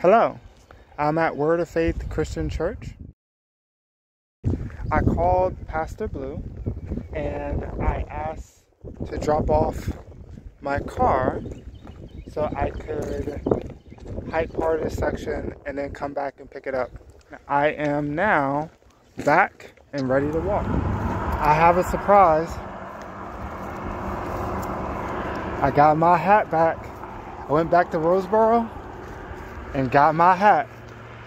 Hello, I'm at Word of Faith Christian Church. I called Pastor Blue and I asked to drop off my car so I could hike part of the section and then come back and pick it up. I am now back and ready to walk. I have a surprise. I got my hat back. I went back to Roseboro and got my hat.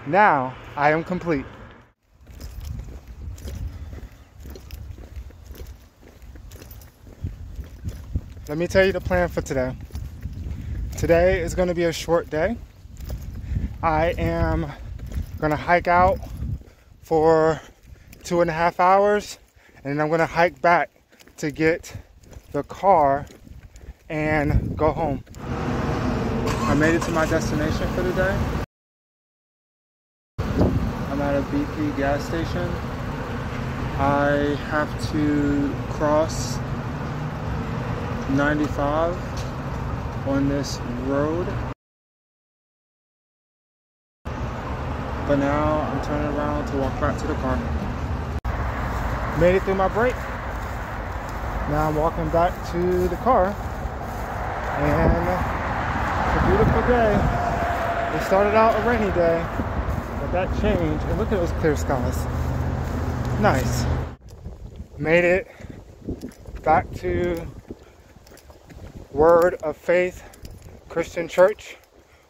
Now I am complete. Let me tell you the plan for today. Today is going to be a short day. I am going to hike out for two and a half hours and I'm going to hike back to get the car and go home. I made it to my destination for the day. I'm at a BP gas station. I have to cross 95 on this road. But now I'm turning around to walk back to the car. Made it through my break. Now I'm walking back to the car. And day. It started out a rainy day, but that changed. And look at those clear skies. Nice. Made it back to Word of Faith Christian Church,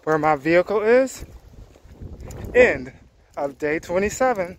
where my vehicle is. End of day 27